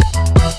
Thank you.